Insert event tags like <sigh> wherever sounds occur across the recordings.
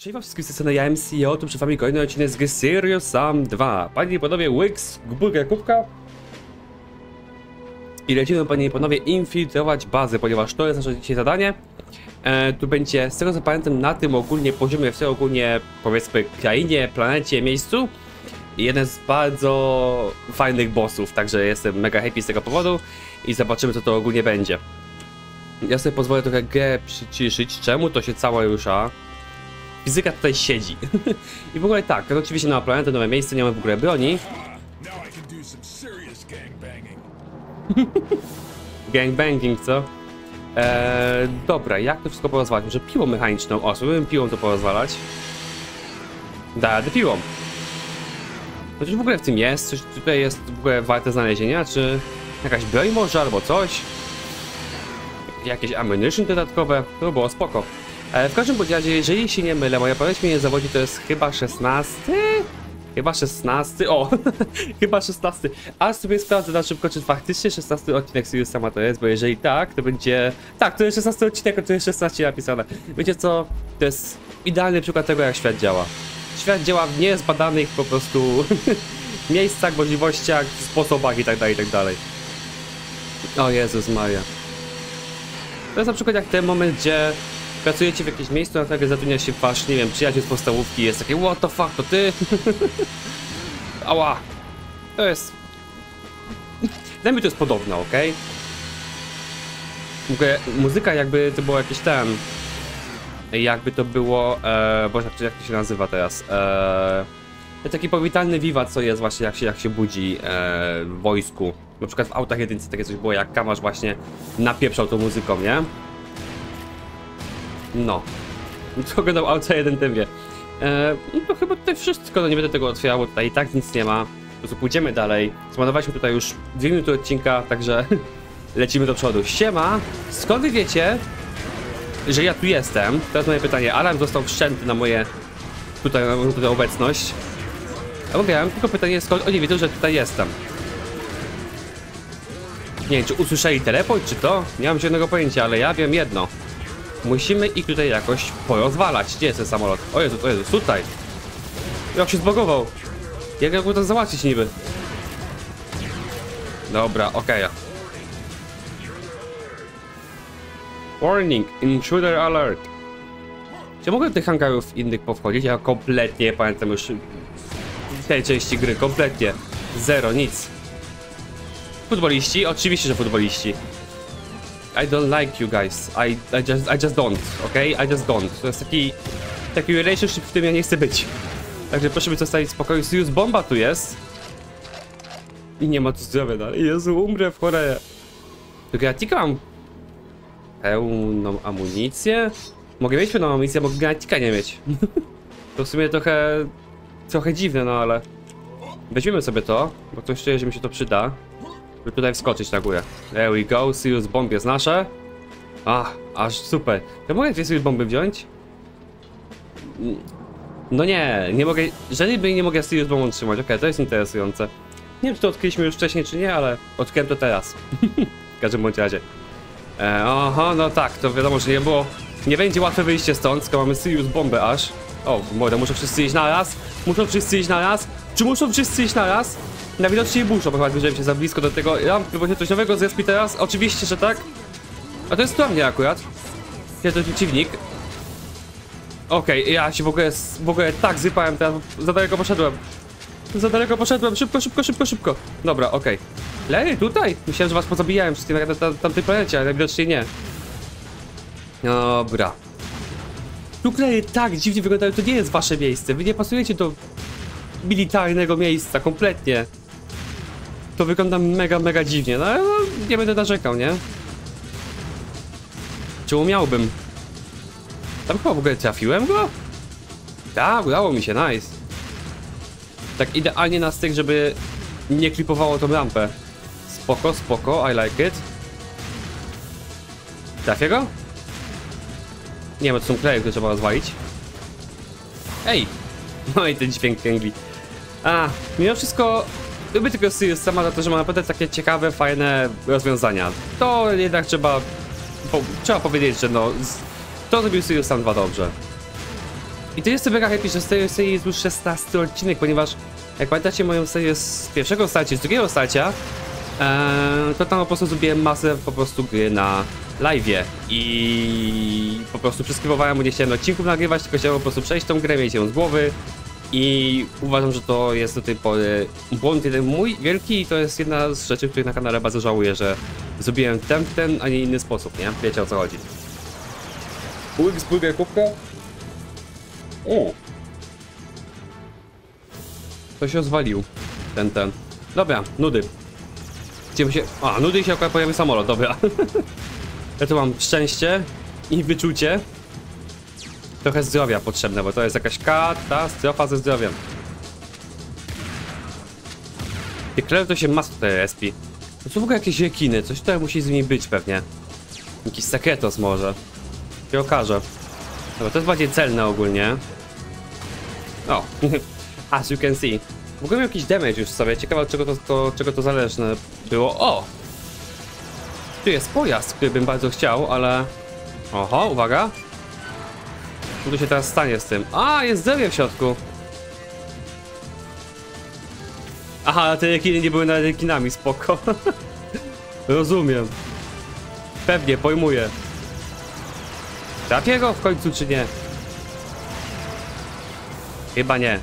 Cześć wam wszystkim, z tej strony ja MCO, tu przed wami kolejny odcinek z gry Serious Sam 2. Panie i panowie, Wix, Burger Kubka. I lecimy, panie i panowie, infiltrować bazę, ponieważ to jest nasze dzisiaj zadanie. E, tu będzie, z tego co pamiętam, na tym ogólnie poziomie, w tej ogólnie, powiedzmy, krainie, planecie, miejscu. Jeden z bardzo fajnych bossów, także jestem mega happy z tego powodu i zobaczymy co to ogólnie będzie. Ja sobie pozwolę trochę grę przyciszyć, czemu to się cała rusza. Fizyka tutaj siedzi. <laughs> I w ogóle tak, oczywiście nowa planeta, nowe miejsce, nie mamy w ogóle broni. <laughs> Gangbanging. Co? Eee, dobra, jak to wszystko porozwalać? Może piłą mechaniczną? O, spróbujemy piłą to porozwalać. Da, radę piłą. No coś w ogóle w tym jest? Coś tutaj jest w ogóle warte znalezienia? Czy jakaś broń może albo coś? Jakieś ammunition dodatkowe? To by było spoko. E, w każdym bądź razie, jeżeli się nie mylę, moja pamięć mnie nie zawodzi, to jest chyba 16? Chyba 16, o, <laughs> chyba 16. A sobie sprawdzę na szybko, czy faktycznie 16 odcinek Sirius sama to jest, bo jeżeli tak, to będzie... Tak, to jest 16 odcinek, a to jest 16 napisane. Wiecie co? To jest idealny przykład tego, jak świat działa. Świat działa w niezbadanych po prostu <laughs> miejscach, możliwościach, sposobach i tak dalej, i tak dalej. O Jezus Maria. To jest na przykład jak ten moment, gdzie pracujecie w jakimś miejscu, a nagle zatrudnia się wasz, nie wiem, przyjaciel z podstawówki jest takie what the fuck, to ty? <laughs> Ała. To jest... Dla mnie to jest podobne, ok? Muzyka jakby to było jakieś ten... Jakby to było... E, boże, jak to- się nazywa teraz? E, taki powitalny wiwat, co jest właśnie jak się, jak się budzi e, w wojsku. Na przykład w autach jedynce takie coś było, jak Kamasz właśnie napieprzał tą muzyką, nie? No. To oglądał Auto 1 tym wie. E, no to chyba tutaj wszystko, no nie będę tego otwierał, tutaj i tak nic nie ma. Po prostu pójdziemy dalej. Zmarnowaliśmy tutaj już dwie minuty odcinka, także <laughs> lecimy do przodu. Siema! Skąd wy wiecie, że ja tu jestem? Teraz moje pytanie. Alarm został wszczęty na moje tutaj, na tutaj obecność. A mówię, ja mam tylko pytanie, skąd oni wiedzą, że tutaj jestem? Nie wiem, czy usłyszeli teleport, czy to? Nie mam żadnego pojęcia, ale ja wiem jedno. Musimy ich tutaj jakoś porozwalać. Gdzie jest ten samolot? O Jezu, o Jezu, tutaj. Jak się zbogował. Jak ja go to załatwić niby? Dobra, okej. Warning, intruder alert. Czy mogę do tych hangarów innych powchodzić? Ja kompletnie nie pamiętam już tej części gry, kompletnie. Zero, nic. Futboliści? Oczywiście, że futboliści. I don't like you guys. I, I just I just don't, okay? I just don't. To jest taki taki relationship, w którym ja nie chcę być. Także proszę mi zostawić w spokoju. Sirius bomba tu jest. I nie ma tu zdrowia dalej. Jezu, umrę w choreję. Tylko ja tylko mam pełną amunicję. Mogę mieć pełną amunicję, mogę granatika nie mieć. <laughs> to w sumie trochę trochę dziwne, no ale weźmiemy sobie to, bo ktoś czuje, że mi się to przyda. By tutaj wskoczyć na górę. There we go, Sirius bomb jest nasze. Ach, aż super. Ja mogę dwie Sirius bomby wziąć? Mm, No nie, nie mogę, żeby nie mogę Sirius bombą trzymać. Okej, to jest interesujące. Nie wiem, czy to odkryliśmy już wcześniej, czy nie, ale odkryłem to teraz. <laughs> w każdym bądź razie. E, oho, no tak, to wiadomo, że nie było... Nie będzie łatwe wyjście stąd, skoro mamy Sirius bombę aż. O, mordę, muszą wszyscy iść na raz? Muszą wszyscy iść na raz? Czy muszą wszyscy iść na raz? Na widocznie muszą, bo chyba zbliżyłem się za blisko do tego bo się coś nowego zrespi teraz? Oczywiście, że tak. A to jest mnie akurat. Jest to przeciwnik. Okej, ja się w ogóle, w ogóle tak zypałem teraz, za daleko poszedłem. Za daleko poszedłem, szybko, szybko, szybko, szybko. Dobra, okej. Lery, tutaj? Myślałem, że was pozabijałem wszystkim na, na, na tamtej planecie, ale widocznie nie. Dobra. Tu kleje tak dziwnie wyglądają, to nie jest wasze miejsce. Wy nie pasujecie do militarnego miejsca, kompletnie. To wygląda mega, mega dziwnie, no no, nie będę narzekał, nie? Czemu miałbym? Tam chyba w ogóle trafiłem go? Tak, udało mi się, nice. Tak idealnie na styk, żeby nie klipowało tą rampę. Spoko, spoko, I like it. Trafię go? Nie, bo to są kleje, które trzeba rozwalić. Ej! <laughs> No i ten dźwięk kręgli. A, mimo wszystko lubię tylko Sirius sama za to, że ma naprawdę takie ciekawe, fajne rozwiązania. To jednak trzeba... Po, trzeba powiedzieć, że no... To zrobił Sirius sam 2 dobrze. I to jest mega happy, że z tej serii jest już 16 odcinek, ponieważ jak pamiętacie moją serię z pierwszego starcia, z drugiego starcia, Eee, to tam po prostu zrobiłem masę po prostu gry na live'ie i po prostu przeskrybowałem, bo nie chciałem odcinków nagrywać, tylko chciałem po prostu przejść tą grę, mieć ją z głowy i uważam, że to jest do tej pory błąd jeden mój wielki i to jest jedna z rzeczy, których na kanale bardzo żałuję, że zrobiłem ten, ten, a nie inny sposób, nie? Wiecie o co chodzi. Łyk z burger kubka? O! To się rozwalił. Ten, ten. Dobra, nudy. Gdzie się... A, nudy się akurat pojawił samolot, dobra. <laughs> ja tu mam szczęście i wyczucie. Trochę zdrowia potrzebne, bo to jest jakaś katastrofa ze zdrowiem. Tych klew to się masa tutaj respi. To są w ogóle jakieś rekiny, coś tutaj musi z nimi być pewnie. Jakiś sekretos może. Się okaże. Dobra, to jest bardziej celne ogólnie. O, <laughs> as you can see. W ogóle miał jakiś damage już sobie, ciekawe czego to, to, czego to zależne było. O! Tu jest pojazd, który bym bardzo chciał, ale... Oho, uwaga! Co tu się teraz stanie z tym? A, jest zdrowie w środku! Aha, te rekiny nie były nawet rekinami, spoko. <laughs> Rozumiem. Pewnie, pojmuję. Trafię go w końcu, czy nie? Chyba nie.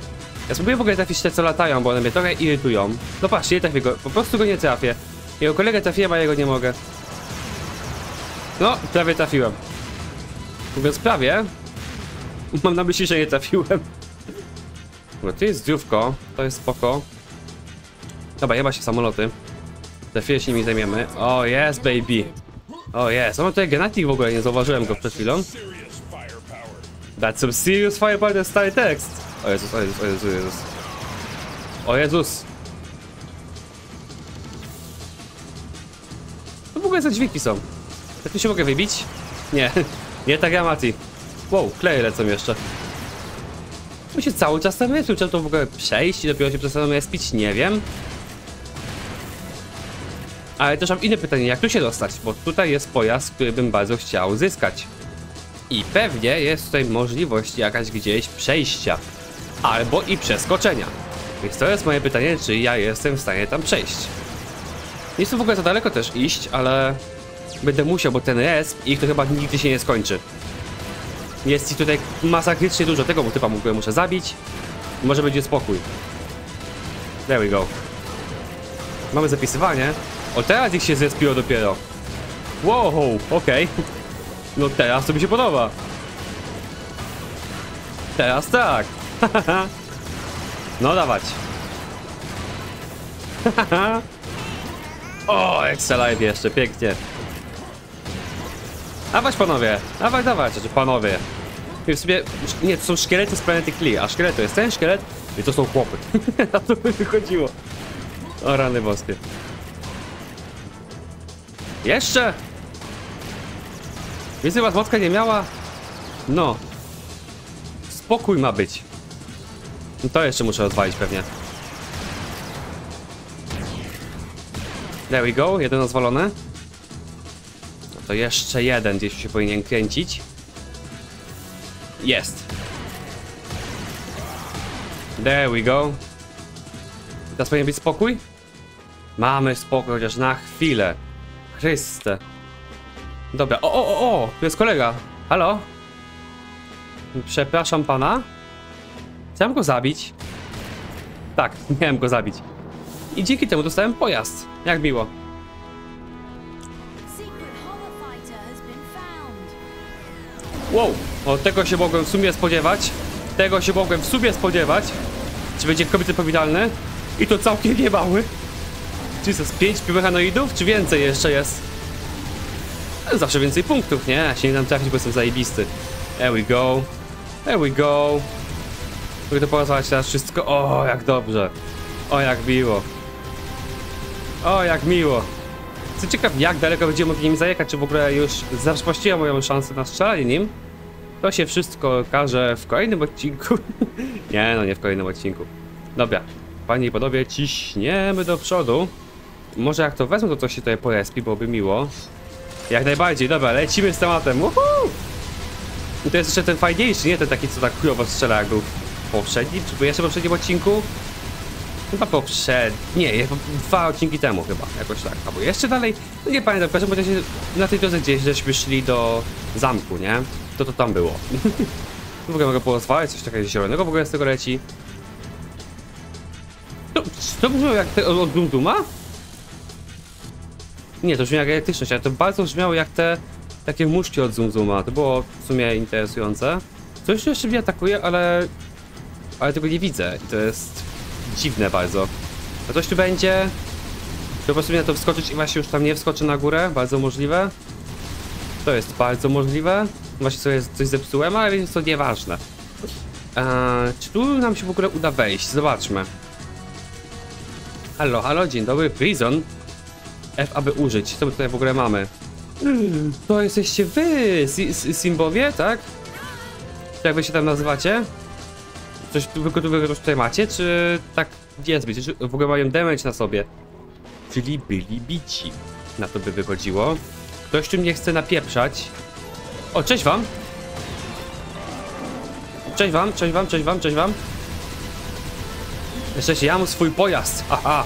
Ja spróbuję w ogóle trafić te, co latają, bo one mnie trochę irytują. No patrzcie, nie trafię go, po prostu go nie trafię. Jego kolegę trafiłem, a jego nie mogę. No, prawie trafiłem. Mówiąc prawie, <laughs> mam na myśli, że nie trafiłem. No, tu jest zdrówko, to jest spoko. Dobra, jeba się samoloty. Za chwilę się nimi zajmiemy. O, oh, yes, baby. O, oh, yes. Mam tutaj genetik w ogóle, nie zauważyłem go przed chwilą. That's some serious firepower, to jest stary tekst. O Jezus, o Jezus, o Jezus, o Jezus. O Jezus. To w ogóle za dźwięki są. Jak tu się mogę wybić? Nie, <laughs> nie tak ja Mati. Wow, kleje lecą jeszcze. Tu się cały czas tam jest, trzeba to w ogóle przejść i dopiero się przestaną je spić, nie wiem. Ale też mam inne pytanie, jak tu się dostać? Bo tutaj jest pojazd, który bym bardzo chciał zyskać. I pewnie jest tutaj możliwość jakaś gdzieś przejścia. Albo i przeskoczenia. Więc to jest moje pytanie, czy ja jestem w stanie tam przejść. Nie chcę w ogóle za daleko też iść, ale będę musiał, bo ten resp ich to chyba nigdy się nie skończy. Jest ich tutaj masakrycznie dużo, tego typa ogóle muszę zabić. Może będzie spokój. There we go. Mamy zapisywanie. O, teraz ich się zespiło dopiero. Wow, okej. No teraz to mi się podoba. Teraz tak. <laughs> no dawać. <laughs> o, live jeszcze, pięknie. Dawać panowie, dawać, dawać, znaczy panowie. I w sobie, nie, to są szkielety z planety Klee, a szkielet to jest ten szkielet i to są chłopy. <laughs> Na to by wychodziło. O rany boskie. Jeszcze! Więcej was wodka nie miała? No. Spokój ma być. No to jeszcze muszę odwalić pewnie. There we go, jeden rozwalony. To jeszcze jeden gdzieś się powinien kręcić. Jest. There we go. Teraz powinien być spokój? Mamy spokój, chociaż na chwilę. Chryste. Dobra, o, o, o, o, tu jest kolega. Halo? Przepraszam pana? Chciałem go zabić. Tak, <laughs> miałem go zabić. I dzięki temu dostałem pojazd. Jak miło. Wow, o tego się mogłem w sumie spodziewać. Tego się mogłem w sumie spodziewać. Czy będzie kobiety powitalny? I to całkiem nie mały. Czy jest 5 mechanoidów, czy więcej jeszcze jest? Zawsze więcej punktów, nie? Się nie dam trafić, bo jestem zajebisty. There we go. There we go. Mogę to pokazać teraz wszystko. O, jak dobrze. O, jak miło. O, jak miło. Jestem ciekaw, jak daleko będziemy mogli nim zajechać, czy w ogóle już zaprzepaściłem moją szansę na strzelanie nim. To się wszystko okaże w kolejnym odcinku. <laughs> nie, no nie w kolejnym odcinku. Dobra, panie i panowie, ciśniemy do przodu. Może jak to wezmę, to coś się tutaj porespi, byłoby miło. Jak najbardziej, dobra, lecimy z tematem. Woohoo! I to jest jeszcze ten fajniejszy, nie ten taki, co tak chujowo strzela, jak był w poprzednim, czy był jeszcze w poprzednim odcinku? Chyba poprzedni, nie, dwa odcinki temu chyba, jakoś tak, albo jeszcze dalej, no nie pamiętam, w każdym razie na tej drodze gdzieś żeśmy szli do zamku, nie? To to tam było. <laughs> w ogóle mogę porozwalać, coś takiego zielonego w ogóle z tego leci. To, to brzmiało jak te od Dooma? Nie, to brzmiało jak elektryczność, ale to bardzo brzmiało jak te takie muszki od Zoom Zooma. To było w sumie interesujące. Coś jeszcze mnie atakuje, ale... Ale tego nie widzę i to jest dziwne bardzo. A coś tu będzie... To po prostu na to wskoczyć i właśnie już tam nie wskoczę na górę, bardzo możliwe. To jest bardzo możliwe. Właśnie sobie coś zepsułem, ale więc to nieważne. Eee, czy tu nam się w ogóle uda wejść? Zobaczmy. Halo, halo, dzień dobry, Prison. F, aby użyć. Co my tutaj w ogóle mamy? Mm, To jesteście wy, Si- Si- Simbowie, tak? Jak wy się tam nazywacie? Coś wy tutaj macie, czy tak jest być? Czy w ogóle mają damage na sobie? Czyli byli bici. Na to by wychodziło. Ktoś tu mnie chce napieprzać. O, cześć wam! Cześć wam, cześć wam, cześć wam, cześć wam. Jeszcze ja mam swój pojazd, aha!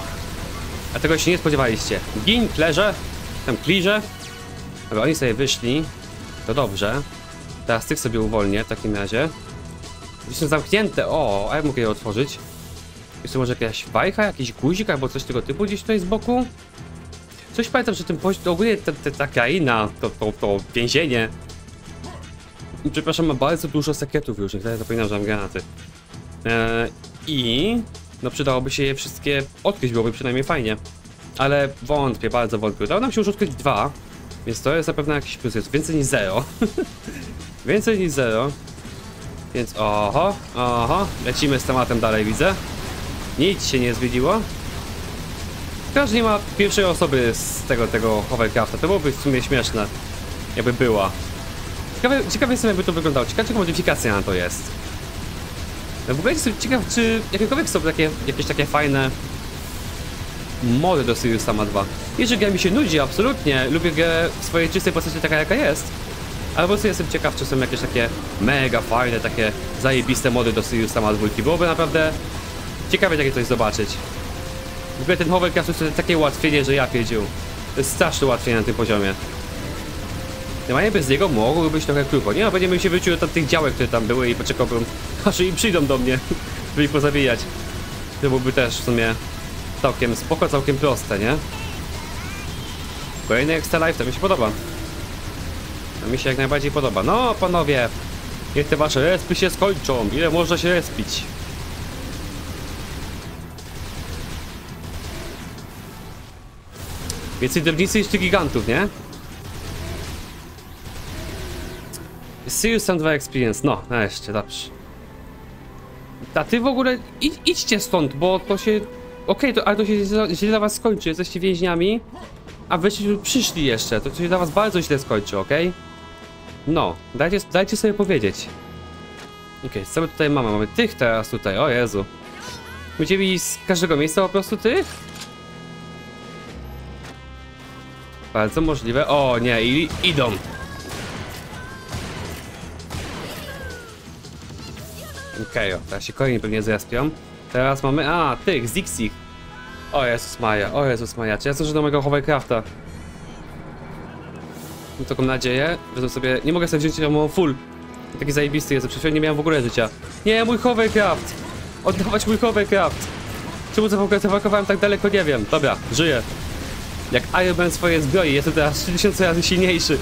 A tego się nie spodziewaliście. Gin, klerze, tam klirze. Dobra, oni sobie wyszli. To dobrze. Teraz tych sobie uwolnię w takim razie. Gdzieś są zamknięte. O, a jak mogę je otworzyć? Jest to może jakaś wajcha, jakiś guzik albo coś tego typu gdzieś tutaj z boku? Coś pamiętam, że ten poziom, ogólnie ta, ta, ta kraina, to, to, to więzienie. Przepraszam, ma bardzo dużo sekretów już, nie zapominam, że mam granaty. Eee, I no przydałoby się je wszystkie odkryć, byłoby przynajmniej fajnie. Ale wątpię, bardzo wątpię. Udało nam się już odkryć dwa, więc to jest zapewne jakiś plus. Jest więcej niż zero. <laughs> więcej niż zero. Więc oho, oho, lecimy z tematem dalej, widzę. Nic się nie zmieniło. Każdy nie ma pierwszej osoby z tego, tego hovercrafta. To byłoby w sumie śmieszne, jakby była. Ciekawe, ciekawe jestem, jakby to wyglądało. Ciekawe, jaka modyfikacja na to jest. No w ogóle jestem ciekaw, czy jakiekolwiek są takie, jakieś takie fajne mody do Sirius Sama 2. Jeżeli gra mi się nudzi, absolutnie. Lubię grę w swojej czystej postaci taka, jaka jest. Ale po prostu jestem ciekaw, czy są jakieś takie mega fajne, takie zajebiste mody do Sirius Sama 2. Byłoby naprawdę ciekawe takie coś zobaczyć. W ogóle ten hovercraft to jest takie ułatwienie, że ja pierdził. To jest straszne ułatwienie na tym poziomie. Normalnie bez niego mogłoby być trochę krucho. Nie no, będziemy się wrócił do tych działek, które tam były i poczekałbym, aż im przyjdą do mnie, <laughs> żeby ich pozabijać. To byłoby też w sumie całkiem spoko, całkiem proste, nie? Kolejny Extra Life, to mi się podoba. To mi się jak najbardziej podoba. No, panowie, niech te wasze respy się skończą. Ile można się respić? Więcej drobnicy niż tych gigantów, nie? Serious Sam 2 Experience, no, nareszcie, dobrze. A ty w ogóle idź, idźcie stąd, bo to się... Okej, to, ale to się źle dla was skończy, jesteście więźniami, a wyście przyszli jeszcze, to się dla was bardzo źle skończy, okej? No, dajcie, dajcie sobie powiedzieć. Okej, co my tutaj mamy? Mamy tych teraz tutaj, o Jezu. Będziemy mieli z każdego miejsca po prostu tych? Bardzo możliwe. O nie, i idą. Okej, okay, teraz się kolejni pewnie zrespią. Teraz mamy, a, tych, Zixi. O Jezus Maja, o Jezus Maja, czy ja zdążę do mojego hovercrafta? Mam taką nadzieję, że sobie, nie mogę sobie wziąć, mam full. Taki zajebisty jest, przecież nie miałem w ogóle życia. Nie, mój hovercraft! Oddawać mój hovercraft! Czemu zapakował tak daleko, nie wiem. Dobra, żyję. Jak Iron Man swoje zbroi, jestem teraz 3000 razy silniejszy.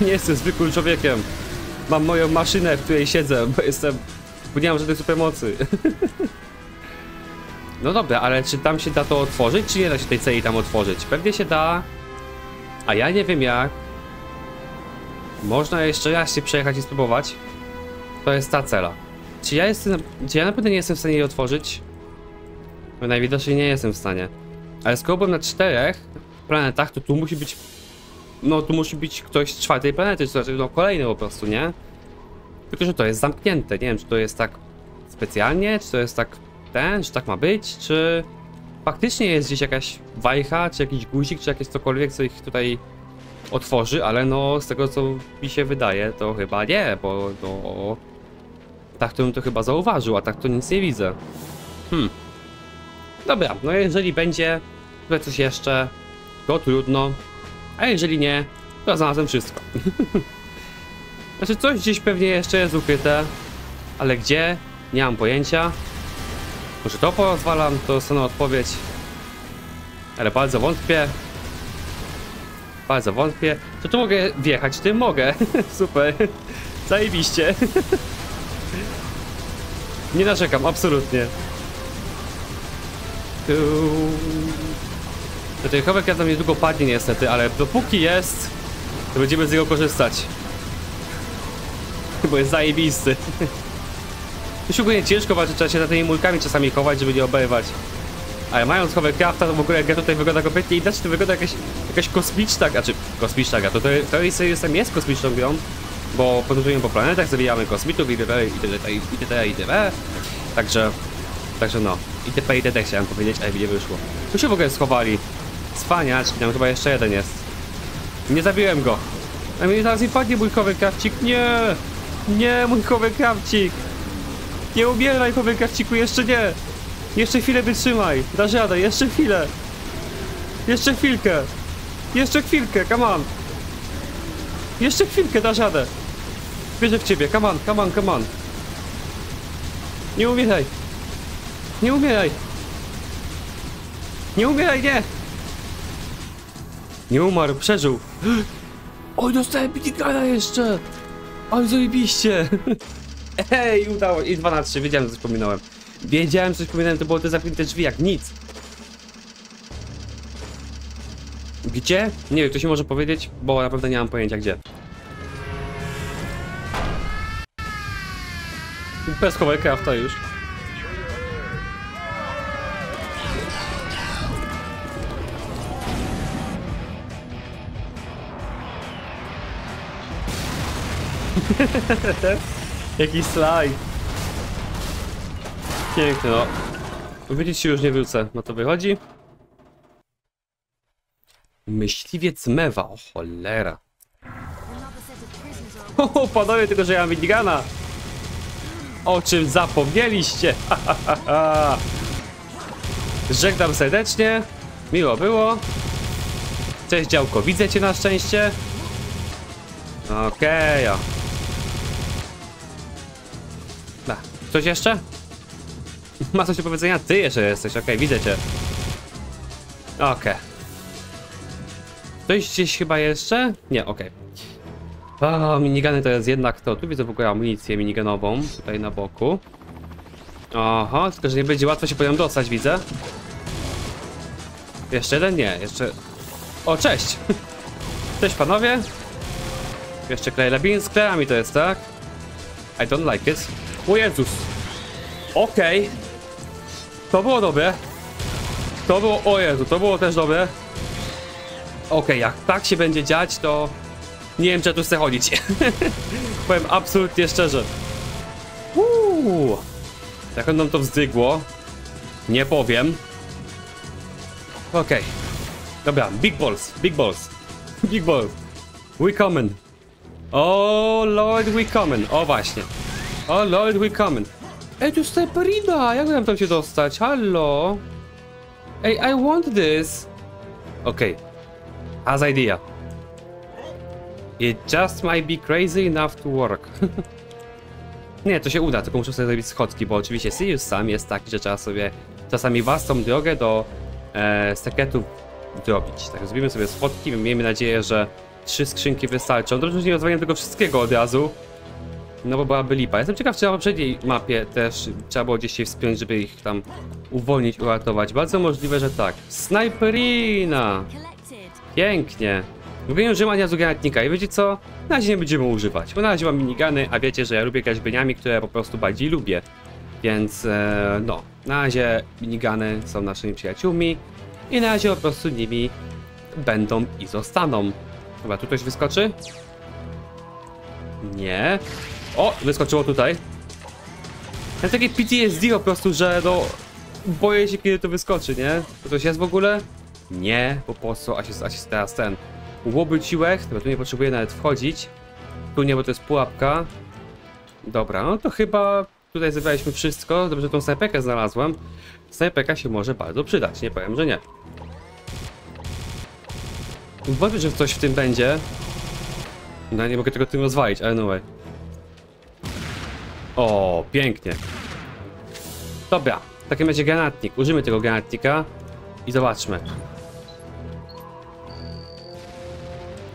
Nie jestem zwykłym człowiekiem. Mam moją maszynę, w której siedzę, bo jestem... Bo nie mam żadnej supermocy. <laughs> no dobra, ale czy tam się da to otworzyć, czy nie da się tej celi tam otworzyć? Pewnie się da. A ja nie wiem jak. Można jeszcze raz się przejechać i spróbować. To jest ta cela. Czy ja jestem... Czy ja naprawdę nie jestem w stanie jej otworzyć? Bo najwidoczniej nie jestem w stanie. Ale skoro byłem na czterech planetach, to tu musi być... No, tu musi być ktoś z czwartej planety, to znaczy, no kolejny po prostu, nie? Tylko, że to jest zamknięte. Nie wiem, czy to jest tak specjalnie, czy to jest tak ten, czy tak ma być, czy faktycznie jest gdzieś jakaś wajcha, czy jakiś guzik, czy jakieś cokolwiek, co ich tutaj otworzy, ale no z tego co mi się wydaje, to chyba nie, bo no... Tak to bym to chyba zauważył, a tak to nic nie widzę. Hmm. Dobra, no jeżeli będzie tutaj coś jeszcze, to trudno. A jeżeli nie, to znalazłem wszystko. <laughs> znaczy coś gdzieś pewnie jeszcze jest ukryte, ale gdzie? Nie mam pojęcia. Może to pozwalam, to na odpowiedź. Ale bardzo wątpię. Bardzo wątpię. To tu mogę wjechać, tym mogę. <laughs> Super. Zajebiście. <laughs> Nie narzekam, absolutnie. Ten chowek tam niedługo padnie niestety, ale dopóki jest, to będziemy z niego korzystać. Bo jest zajebisty. To ciężko walczyć, trzeba się za tymi mulkami czasami chować, żeby nie oberwać. Ale mając chowek crafta, to w ogóle gra tutaj wygląda kompletnie inaczej, to wygląda jakaś, jakaś kosmiczna, znaczy kosmiczna gra, to teorii jestem jest kosmiczną grą, bo podróżujemy po planetach, zabijamy kosmitów itd. itd. itd. itd. Także, także no, itp. itd. chciałem powiedzieć, ale nie wyszło. Tu się w ogóle schowali. Cwaniacz, tam chyba jeszcze jeden jest. Nie zabiłem go. A mi zaraz mi padnie mój krawcik. Nie! Nie, mój chowy krawcik! Nie umieraj, chowy krawciku, jeszcze nie! Jeszcze chwilę wytrzymaj! Dasz radę, jeszcze chwilę! Jeszcze chwilkę! Jeszcze chwilkę, come on! Jeszcze chwilkę, dasz radę! Wierzę w ciebie, come on, come on, come on! Nie umieraj! Nie umieraj! Nie umieraj, nie! Nie umarł, przeżył! <gasps> Oj, dostałem minigana jeszcze! Ale zajebiście! <laughs> Ej, udało i 2 na 3, wiedziałem, coś pominąłem. Wiedziałem, coś pominąłem, to było te zamknięte drzwi jak nic. Gdzie? Nie wiem, ktoś mi może powiedzieć, bo naprawdę nie mam pojęcia gdzie. Bez crafta już. <laughs> Jaki slajd. Piękny, no. Powiedzieć się już nie wrócę. No to wychodzi. Myśliwiec mewa, o cholera. O, panowie, tylko że ja mam minigana. O czym zapomnieliście? <laughs> Żegnam serdecznie. Miło było. Cześć działko, widzę cię na szczęście. Okej, o. Coś jeszcze? Ma coś do powiedzenia? Ty jeszcze jesteś, okej, widzę cię. Okej. Ktoś gdzieś chyba jeszcze? Nie, okej. O, minigany to jest jednak to. Tu widzę w ogóle amunicję miniganową, tutaj na boku. Oho, tylko że nie będzie łatwo się po nią dostać, widzę. Jeszcze jeden? Nie, jeszcze... O, cześć! <laughs> Cześć panowie! Jeszcze Clay Bean z klejami to jest, tak? I don't like it. O Jezus! Okej. To było dobre. To było... O Jezu, to było też dobre. Okej, jak tak się będzie dziać, to... Nie wiem, czy tu chcę chodzić. <laughs> Powiem absolutnie szczerze. Uuu. Jak nam to wzdygło? Nie powiem. Okej. Dobra, big balls, big balls. Big balls. We coming. O lord, we coming. O właśnie. O lord, we coming. Ej, tu jest Cyperina! Jak mam tam się dostać? Hallo? Ej, I want this. Okej. Okay. As idea. It just might be crazy enough to work. <laughs> Nie, to się uda, tylko muszę sobie zrobić schodki, bo oczywiście Sirius sam jest taki, że trzeba sobie czasami własną drogę do e, sekretów zrobić. Tak, zrobimy sobie schodki, miejmy nadzieję, że trzy skrzynki wystarczą. Dobrze, że nie rozmawiam tego wszystkiego od razu. No bo byłaby lipa. Jestem ciekaw, czy na poprzedniej mapie też trzeba było gdzieś się wspiąć, żeby ich tam uwolnić, uratować. Bardzo możliwe, że tak. Sniperina! Pięknie. Mówiłem, że ma niezłego granatnika i wiecie co? Na razie nie będziemy używać, bo na razie mam minigany, a wiecie, że ja lubię grać broniami, które po prostu bardziej lubię. Więc e, no, na razie minigany są naszymi przyjaciółmi i na razie po prostu nimi będą i zostaną. Chyba tu coś wyskoczy? Nie. O, wyskoczyło tutaj. Ja takie PTSD po prostu, że no boję się kiedy to wyskoczy, nie? To coś jest w ogóle? Nie, po prostu, a się, a się teraz ten. Łoby ci łech. Dobra, tu nie potrzebuję nawet wchodzić. Tu nie, bo to jest pułapka. Dobra, no to chyba tutaj zebraliśmy wszystko. Dobrze, tą snajperkę znalazłem. Snajperka się może bardzo przydać, nie powiem, że nie. Wątpię, że coś w tym będzie. No nie mogę tego tym rozwalić, ale no way. O, pięknie. Dobra, w takim razie granatnik. Użyjmy tego granatnika i zobaczmy.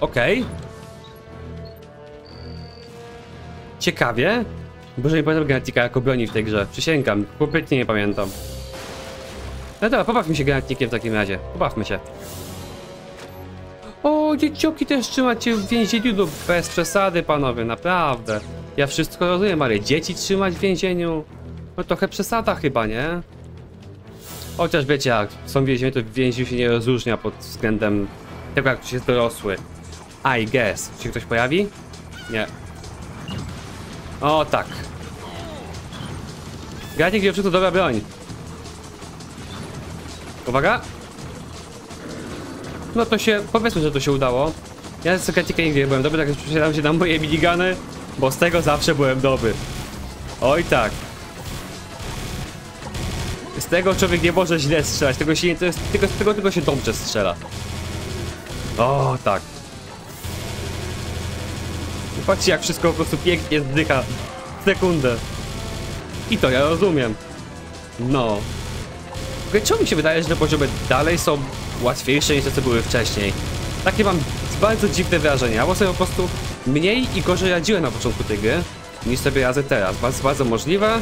Okej. Ciekawie. Boże, nie pamiętam granatnika jako broni w tej grze. Przysięgam, kompletnie nie pamiętam. No dobra, pobawmy się granatnikiem w takim razie. Pobawmy się. O, dzieciaki też trzymacie w więzieniu, no bez przesady, panowie, naprawdę. Ja wszystko rozumiem, ale dzieci trzymać w więzieniu? No trochę przesada chyba, nie? Chociaż wiecie, jak są więzienie, to w więzieniu się nie rozróżnia pod względem tego, jak ktoś jest dorosły. I guess. Czy ktoś pojawi? Nie. O, tak. Gratnik dziewczyny to dobra broń. Uwaga. No to się, powiedzmy, że to się udało. Ja z Gratnika nigdy nie byłem dobry, tak przesiadam się na moje minigany, bo z tego zawsze byłem dobry. Oj tak. Z tego człowiek nie może źle strzelać, tego się nie, to jest, tylko, z tego tylko się dobrze strzela. O, tak. Patrzcie jak wszystko po prostu pięknie zdycha sekundę. I to ja rozumiem. No. Czemu mi się wydaje, że te poziomy dalej są łatwiejsze niż te co były wcześniej? Takie mam bardzo dziwne wrażenie, albo sobie po prostu mniej i gorzej radziłem na początku tej gry, niż sobie radzę teraz. Bardzo, bardzo możliwe.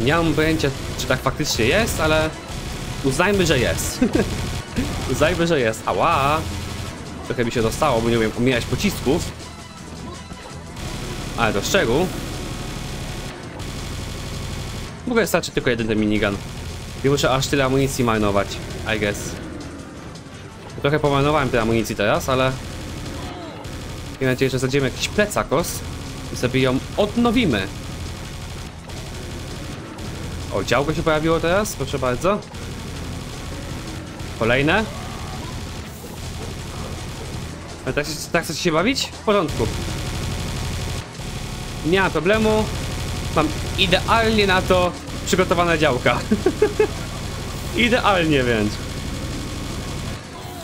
Nie mam pojęcia, czy tak faktycznie jest, ale uznajmy, że jest. <laughs> uznajmy, że jest. Ała! Trochę mi się dostało, bo nie umiem omijać pocisków. Ale do szczegółu. W ogóle starczy tylko jeden ten minigun. Nie muszę aż tyle amunicji marnować, I guess. Trochę pomarnowałem tej amunicji teraz, ale... Mam nadzieję, że znajdziemy jakiś plecakos i sobie ją odnowimy. O, działko się pojawiło teraz, proszę bardzo. Kolejne. Ale tak, tak chcecie się bawić? W porządku. Nie ma problemu. Mam idealnie na to przygotowane działka. <laughs> idealnie więc.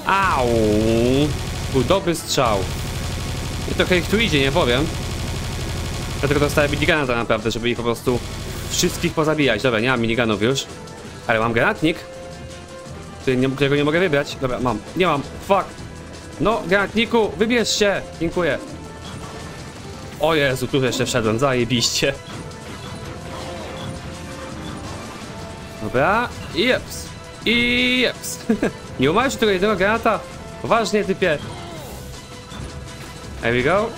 Au! Był dobry strzał. I trochę ich tu idzie, nie powiem. Dlatego dostałem minigana tak naprawdę, żeby ich po prostu wszystkich pozabijać. Dobra, nie mam miniganów już. Ale mam granatnik. Którego nie mogę wybrać. Dobra, mam. Nie mam. Fuck. No, granatniku, wybierz się. Dziękuję. O Jezu, tu jeszcze wszedłem. Zajebiście. Dobra. I jeps. I jeps. <laughs> nie umarłeś tego jednego granata? Poważnie, typie. There we go.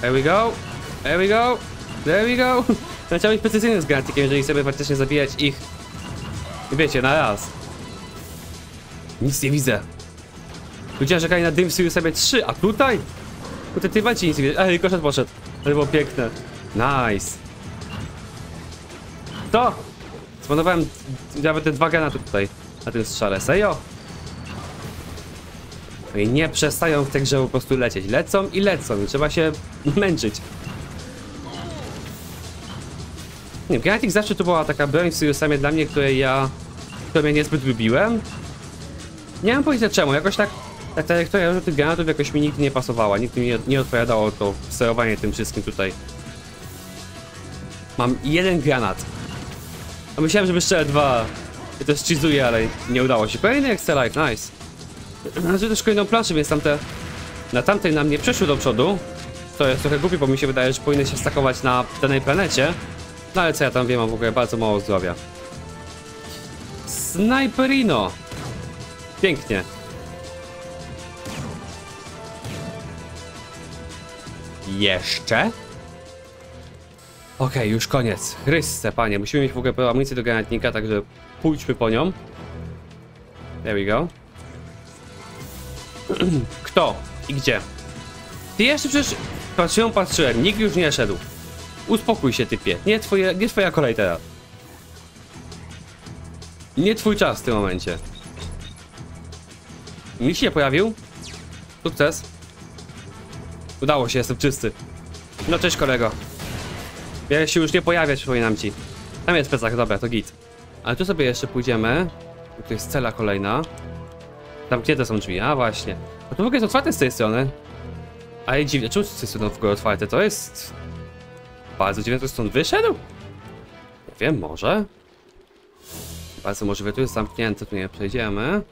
There we go. There we go. There we go. <laughs> No, Trzeba być precyzyjnym z granatnikiem, jeżeli chcemy faktycznie zabijać ich. Wiecie, na raz. Nic nie widzę. Ludzie narzekali na dym Sirius sobie 3, a tutaj? Tutaj ty walczy nic nie widzę. Ej, koszet poszedł. Ale było piękne. Nice. To! Spanowałem nawet te dwa granaty tutaj. Na tym strzale. No i nie przestają w tej grze po prostu lecieć. Lecą i lecą. Trzeba się <laughs> męczyć. Nie wiem, Granatix zawsze to była taka broń w Siriusamie dla mnie, której ja... którą ja niezbyt lubiłem. Nie mam pojęcia czemu, jakoś tak... Tak trajektoria tych granatów jakoś mi nigdy nie pasowała, nigdy mi nie, nie odpowiadało to sterowanie tym wszystkim tutaj. Mam jeden granat. A myślałem, że wystrzelę dwa. I to schizuję, ale nie udało się. Kolejny Extra Life, nice. Znaczy też kolejną planszę, więc tamte... Na tamtej nam nie przeszły do przodu. To jest trochę głupie, bo mi się wydaje, że powinny się stakować na danej planecie. No ale co ja tam wiem, mam w ogóle bardzo mało zdrowia. Sniperino! Pięknie. Jeszcze? Okej, już koniec. Chryste, panie. Musimy mieć w ogóle amunicję do granatnika, także pójdźmy po nią. There we go. <clears throat> Kto? I gdzie? Ty jeszcze przecież... Patrzyłem, patrzyłem. Nikt już nie szedł. Uspokój się, typie. Nie, twoje, nie twoja kolej teraz. Nie twój czas w tym momencie. Nikt się pojawił. Sukces. Udało się, jestem czysty. No cześć kolego. Ja się już nie pojawiać, przypominam ci. Tam jest plecak, dobra, to git. Ale tu sobie jeszcze pójdziemy. Tu jest cela kolejna. Zamknięte są drzwi, a właśnie. A tu w ogóle jest otwarte z tej strony. Ale dziwne, czemu z tej strony w ogóle otwarte? To jest... Bardzo dziwne, to stąd wyszedł? Nie wiem, może? Bardzo możliwe, tu jest zamknięte, tu nie przejdziemy.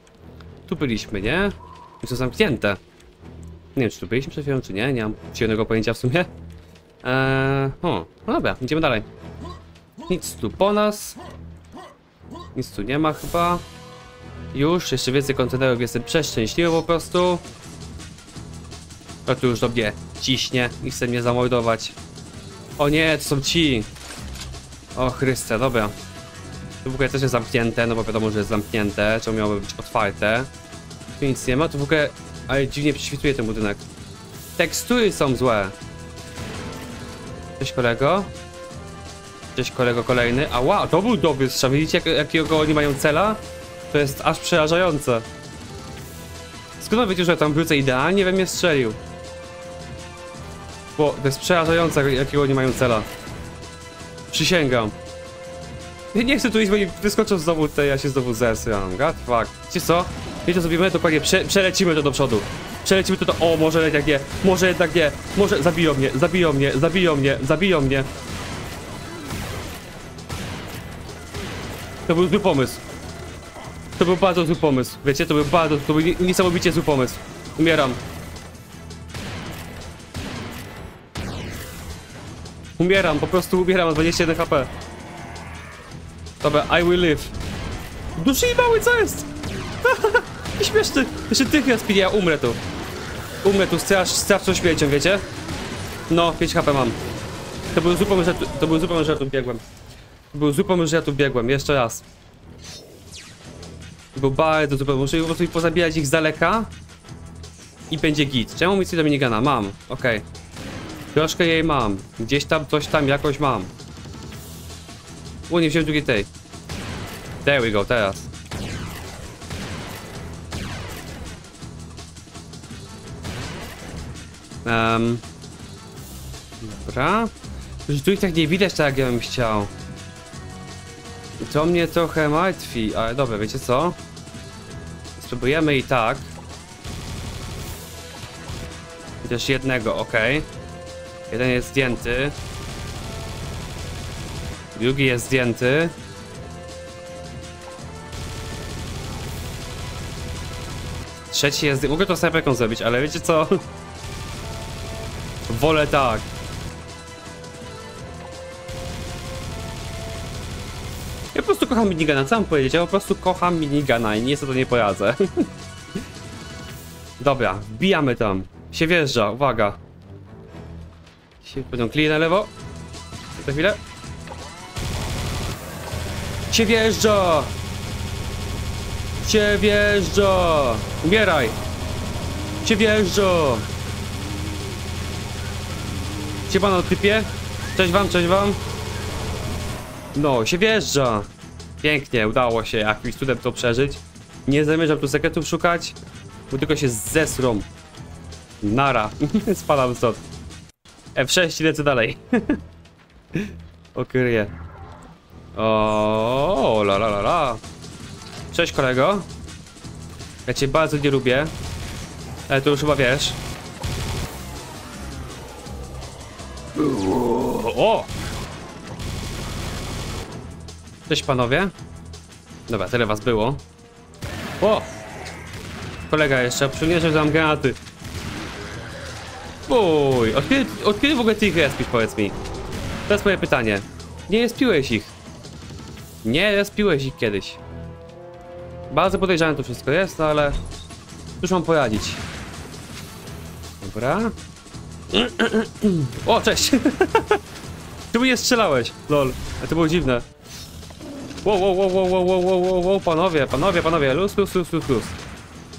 Tu byliśmy, nie? Jest to zamknięte. Nie wiem, czy tu byliśmy przed chwilą, czy nie, nie mam zielonego pojęcia w sumie. Eee, o, no dobra, idziemy dalej. Nic tu po nas. Nic tu nie ma chyba. Już, jeszcze więcej kontenerów, jestem przeszczęśliwy po prostu. To tu już do mnie ciśnie i chce mnie zamordować. O nie, to są ci. O Chryste, dobra. Tu w ogóle też jest zamknięte, no bo wiadomo, że jest zamknięte. Czemu miałoby być otwarte? Tu nic nie ma, tu w ogóle... Ale dziwnie prześwituje ten budynek. Tekstury są złe. Cześć kolego. Cześć kolego kolejny. A wow, to był dobry strzał. Widzicie jak, jakiego oni mają cela? To jest aż przerażające. Skąd wiedział, że tam wrócę idealnie we mnie strzelił? Bo to jest przerażające, jakiego oni mają cela. Przysięgam. Nie chcę tu iść, bo nie wyskoczą znowu te, ja się znowu zesram. God fuck. Wiecie co? Wiecie co zrobimy? Dokładnie prze, przelecimy to do przodu. Przelecimy to do... O, może jednak nie. Może jednak nie. Może... Zabiją mnie, zabiją mnie, zabiją mnie, zabiją mnie. To był zły pomysł. To był bardzo zły pomysł. Wiecie, to był bardzo... To był nie- niesamowicie zły pomysł. Umieram. Umieram, po prostu umieram, mam 21 HP. Dobra, I will live. Duży i mały, co jest? <laughs> Śmieszny. Jeszcze tych ja speedy, ja umrę tu. Umrę tu, strasz, straszną śmiercią, wiecie? No, 5 HP mam. To był że tu, to był ja tu biegłem. To był ja tu biegłem, jeszcze raz. Był bardzo pomysł, muszę po prostu pozabijać ich z daleka. I będzie git. Czemu mi do minigana? Mam, okej. Troszkę jej mam. Gdzieś tam, coś tam, jakoś mam. O, nie wziąłem drugiej tej. There we go, teraz. Um, dobra. Już tu tak nie widać tak jak ja bym chciał. To mnie trochę martwi, ale dobra, wiecie co? Spróbujemy i tak. Chociaż jednego, ok. Jeden jest zdjęty. Drugi jest zdjęty. Trzeci jest... Mogę to snajperką zrobić, ale wiecie co? <laughs> Wolę tak. Ja po prostu kocham minigana, co mam powiedzieć? Ja po prostu kocham minigana i to nie poradzę. <laughs> Dobra, wbijamy tam. Się wjeżdża, uwaga. Się klije na lewo. Za chwilę. Się wjeżdża! Się wjeżdża! Umieraj! Się wjeżdża! Siemano typie. Cześć wam, cześć wam. No, się wjeżdża. Pięknie, udało się jakimś cudem to przeżyć. Nie zamierzam tu sekretów szukać, bo tylko się zesrą. Nara. <laughs> Spadam stąd. F6 i lecę dalej. <laughs> Okryję. O, la la la la. Cześć kolego. Ja cię bardzo nie lubię. Ale to już chyba wiesz. O! Cześć panowie. Dobra, tyle was było. O! Kolega jeszcze, przyniosę tam granaty. Uj, od kiedy, od kiedy w ogóle ty ich respisz, powiedz mi? To jest moje pytanie. Nie respiłeś ich. Nie respiłeś ich kiedyś. Bardzo podejrzane to wszystko jest, no ale... Cóż mam poradzić? Dobra. O, cześć! <laughs> Czemu nie strzelałeś? Lol, a to było dziwne. Wow, wow, wow, wow, wow, wow, wow, wow, panowie, panowie, panowie, luz, luz, luz, luz, luz.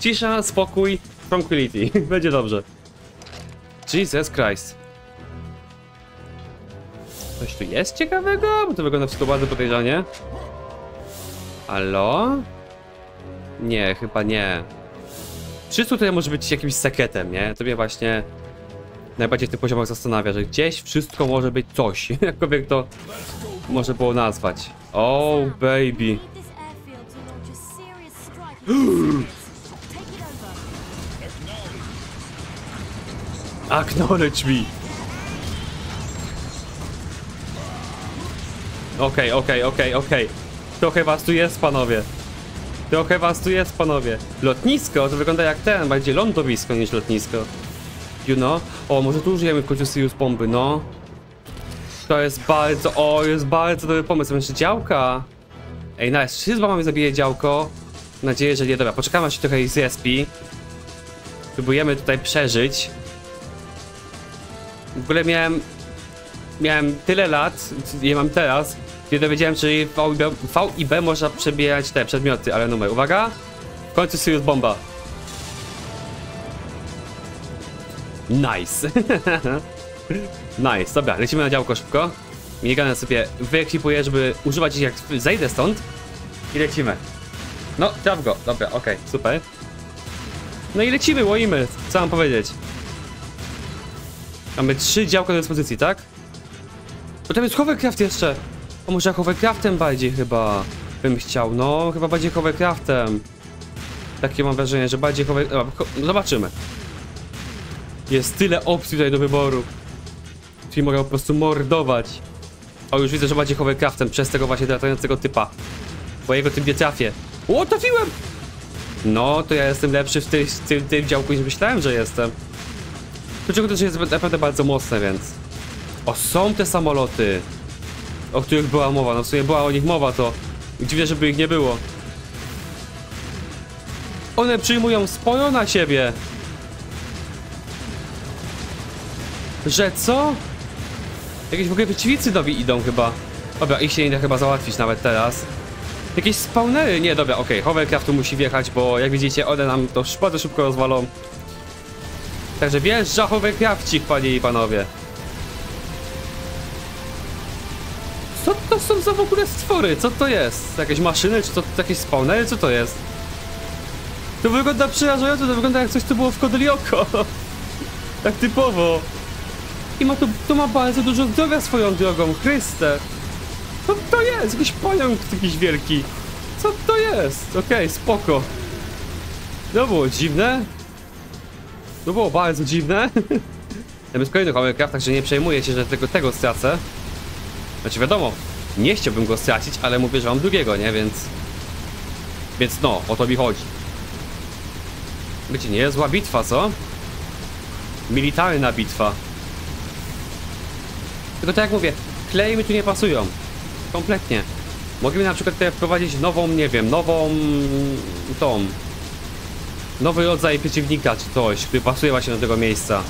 Cisza, spokój, tranquility. <laughs> Będzie dobrze. Jesus Christ. Coś tu jest ciekawego? Bo to wygląda wszystko bardzo podejrzanie. Alo? Nie, chyba nie. Czy tutaj może być jakimś seketem, nie? To mnie właśnie najbardziej w tych poziomach zastanawia, że gdzieś wszystko może być coś. <laughs> Jakkolwiek to może było nazwać. Oh, baby. <gasps> Acknowledge me. Okej, okej, okej, okej. Trochę was tu jest, panowie. Trochę was tu jest, panowie. Lotnisko to wygląda jak ten, bardziej lądowisko niż lotnisko. You know? O, może tu użyjemy w końcu Sirius bomby, no. To jest bardzo, o, jest bardzo dobry pomysł. Jeszcze działka. Ej, nice. Czy z mamami zabije działko? Mam nadzieję, że nie. Dobra, poczekamy aż się trochę zrespi. Próbujemy tutaj przeżyć. W ogóle miałem. Miałem tyle lat, je mam teraz, gdzie dowiedziałem, że v i, B, v i B można przebijać te przedmioty, ale numer. Uwaga! W końcu Sirius bomba. Nice. <laughs> nice, dobra, lecimy na działko szybko. Minigunę sobie wyekwipuję, żeby używać ich jak zejdę stąd. I lecimy. No, traf go. Dobra, okej, super. No i lecimy, łoimy. Co mam powiedzieć? Mamy trzy działka do dyspozycji, tak? Bo tam jest hovercraft jeszcze. O, może hovercraftem bardziej chyba bym chciał. No, chyba bardziej hovercraftem. Takie mam wrażenie, że bardziej hover... no Zobaczymy. Jest tyle opcji tutaj do wyboru. Czyli mogę po prostu mordować. O, już widzę, że bardziej hovercraftem przez tego właśnie latającego typa. Bo jego tym nie trafię. O, trafiłem! No, to ja jestem lepszy w tym, w tym, tym działku niż myślałem, że jestem. To też jest naprawdę bardzo mocne, więc... O, są te samoloty, o których była mowa. No w sumie była o nich mowa, to dziwne, żeby ich nie było. One przyjmują sporo na siebie. Że co? Jakieś w ogóle przeciwnicy nowi idą chyba. Dobra, ich się nie da chyba załatwić nawet teraz. Jakieś spawnery? Nie, dobra, okej, hovercraft tu musi wjechać, bo jak widzicie, one nam to bardzo szybko rozwalą. Także wjeżdża hovercrafcik, panie i panowie. Co to są za w ogóle stwory? Co to jest? Jakieś maszyny, czy to jakieś spawnery? Co to jest? To wygląda przerażająco, to wygląda jak coś, co było w Kodlioko. <laughs> tak typowo. I ma to, to ma bardzo dużo zdrowia swoją drogą, Chryste. Co to jest? Jakiś pająk jakiś wielki. Co to jest? Okej, spoko. To było dziwne. To było bardzo dziwne. Tam jest kolejny hovercraft, także nie przejmuję się, że tego, tego stracę. Znaczy wiadomo, nie chciałbym go stracić, ale mówię, że mam drugiego, nie? Więc... Więc no, o to mi chodzi. Wiecie, nie zła bitwa, co? Militarna bitwa. Tylko tak jak mówię, kleje mi tu nie pasują. Kompletnie. Mogliby na przykład tutaj wprowadzić nową, nie wiem, nową... tą... Nowy rodzaj przeciwnika czy coś, który pasuje właśnie do tego miejsca.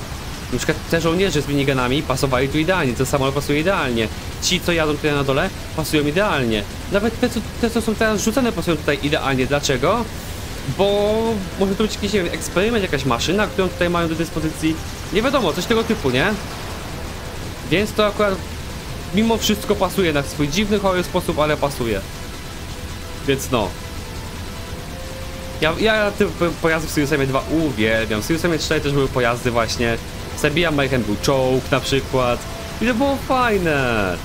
Na przykład te żołnierze z minigunami pasowali tu idealnie, to samo pasuje idealnie. Ci, co jadą tutaj na dole, pasują idealnie. Nawet te, co, te, co są teraz rzucone, pasują tutaj idealnie. Dlaczego? Bo może to być jakiś nie wiem, eksperyment, jakaś maszyna, którą tutaj mają do dyspozycji. Nie wiadomo, coś tego typu, nie? Więc to akurat mimo wszystko pasuje na swój dziwny, chory sposób, ale pasuje. Więc no. Ja, ja te po- pojazdy w Sirius 2 uwielbiam. W Sirius 4 też były pojazdy właśnie. Zabijam Mayhem był czołg na przykład. I to było fajne.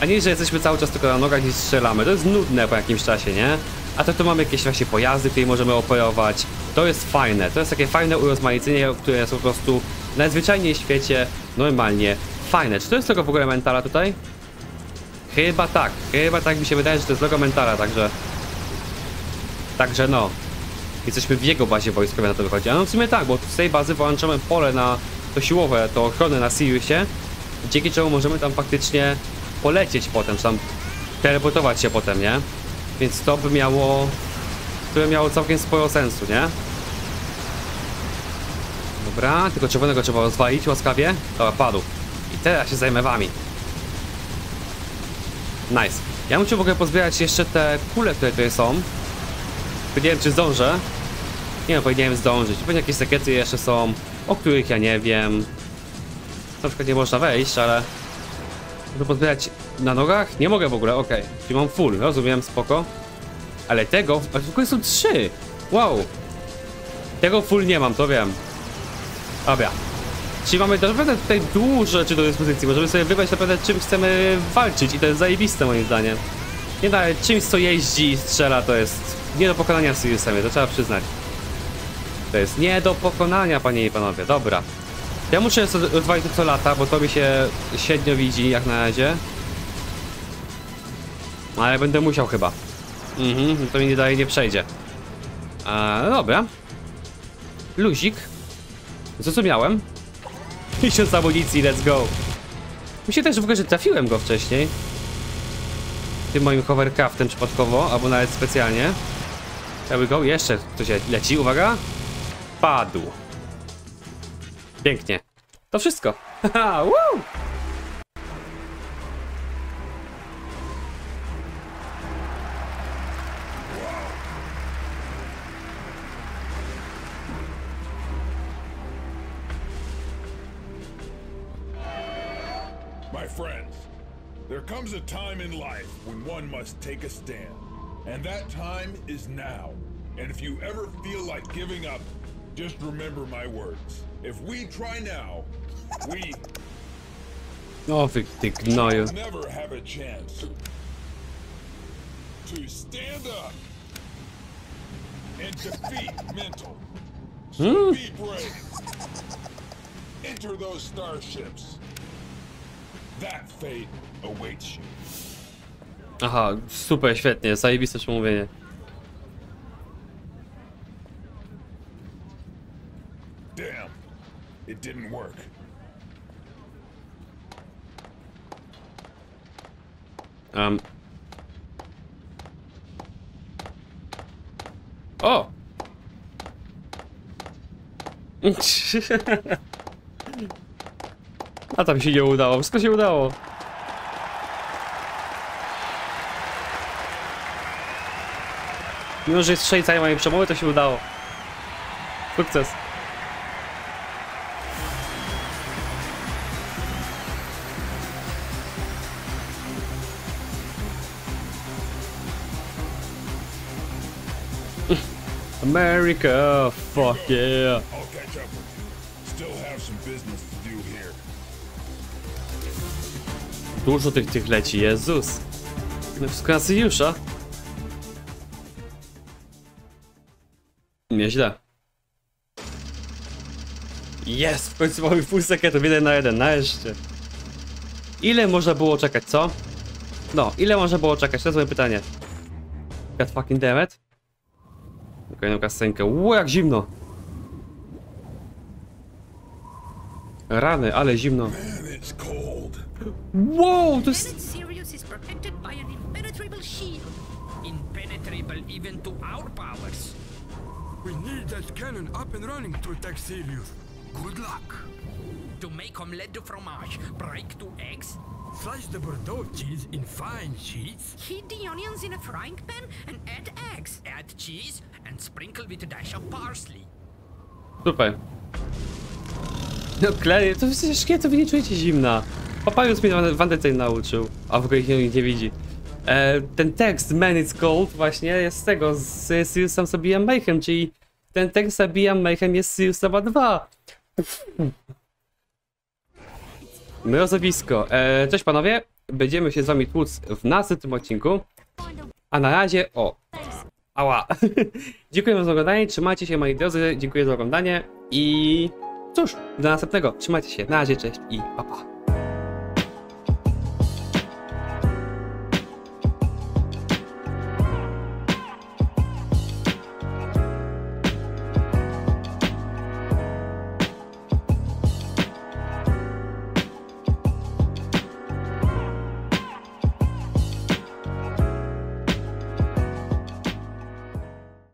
A nie, że jesteśmy cały czas tylko na nogach i strzelamy. To jest nudne po jakimś czasie, nie? A to tu mamy jakieś właśnie pojazdy, które możemy operować. To jest fajne. To jest takie fajne urozmaicenie, które jest po prostu najzwyczajniej w świecie normalnie fajne. Czy to jest logo w ogóle Mentala tutaj? Chyba tak. Chyba tak mi się wydaje, że to jest logo Mentala, także... Także no. Jesteśmy w jego bazie wojskowej na to wychodzi. A no w sumie tak, bo z tej bazy włączamy pole na to siłowe, to ochronę na Siriusie, dzięki czemu możemy tam faktycznie polecieć potem, czy tam teleportować się potem, nie? Więc to by miało... To by miało całkiem sporo sensu, nie? Dobra, tylko czerwonego trzeba rozwalić łaskawie. Dobra, padł. I teraz się zajmę wami. Nice. Ja chciał w ogóle pozbierać jeszcze te kule, które tutaj są. Nie wiem, czy zdążę. Nie no, powinienem zdążyć. Pewnie jakieś sekrety jeszcze są, o których ja nie wiem. Na przykład nie można wejść, ale... Mogę pozbierać na nogach? Nie mogę w ogóle, okej. Czyli mam full, rozumiem, spoko. Ale tego... A w ogóle są trzy! Wow! Tego full nie mam, to wiem. Dobra. Czyli mamy naprawdę tutaj dużo rzeczy do dyspozycji. Możemy sobie wybrać naprawdę czym chcemy walczyć i to jest zajebiste moim zdaniem. Nie da, czymś co jeździ i strzela to jest nie do pokonania w Siriusami, to trzeba przyznać. To jest nie do pokonania, panie i panowie, dobra. Ja muszę odwalić to co lata, bo to mi się średnio widzi jak na razie. Ale będę musiał chyba. Mhm, to mi daje, nie przejdzie. No dobra. Luzik. Zrozumiałem. Tysiąc amunicji, let's go. Mi się też w ogóle, że trafiłem go wcześniej. Tym moim hovercraftem przypadkowo, albo nawet specjalnie. There we go, jeszcze ktoś leci, uwaga. Padł. Pięknie. To wszystko. <laughs> Haha, woo! Time in life when one must take a stand. And that time is now. And if you ever feel like giving up, just remember my words. If we try now, we O, wy, ty gnoju. never have a chance to stand up and defeat mental. So be brave. Enter those starships. That fate awaits you. Aha, super, świetnie, zajebiste przemówienie. Damn, it didn't work. Um. O! <laughs> A tam się nie udało, wszystko się udało. Mimo, że jest strzelica i moje przemowy, to się udało. Sukces. America, fuck yeah. I'll catch up with you. Still have some business to do here. Dużo tych tych leci, Jezus. No Nieźle. Jest! W końcu mamy full sekretów, jeden na jeden, nareszcie. Ile można było czekać, co? No, ile można było czekać? To jest moje pytanie. God fucking damn. Kolejną kasenkę. Ło, jak zimno! Rany, ale zimno. Wow, to jest... We need that cannon up and running to attack Sirius. Good luck. To make omelette de fromage, break two eggs, Slice the Bordeaux cheese in fine sheets. heat the onions in a frying pan, and add eggs. Add cheese and sprinkle with a dash of parsley. Super. No kleje, to kiedy to wy nie czujecie zimna. Papajus mnie Wandecej nauczył, a w ogóle ich nie, nie widzi. E, ten tekst Man It's Cold właśnie jest z tego, z Siriusem zabijam Mayhem, czyli ten tekst zabijam Mayhem jest Sirius Saba 2. Mrozowisko. E, cześć panowie, będziemy się z wami tłuc w następnym odcinku. A na razie, o, Ała. <laughs> Dziękuję za oglądanie, trzymajcie się moi drodzy, dziękuję za oglądanie i cóż, do następnego, trzymajcie się, na razie, cześć i pa pa.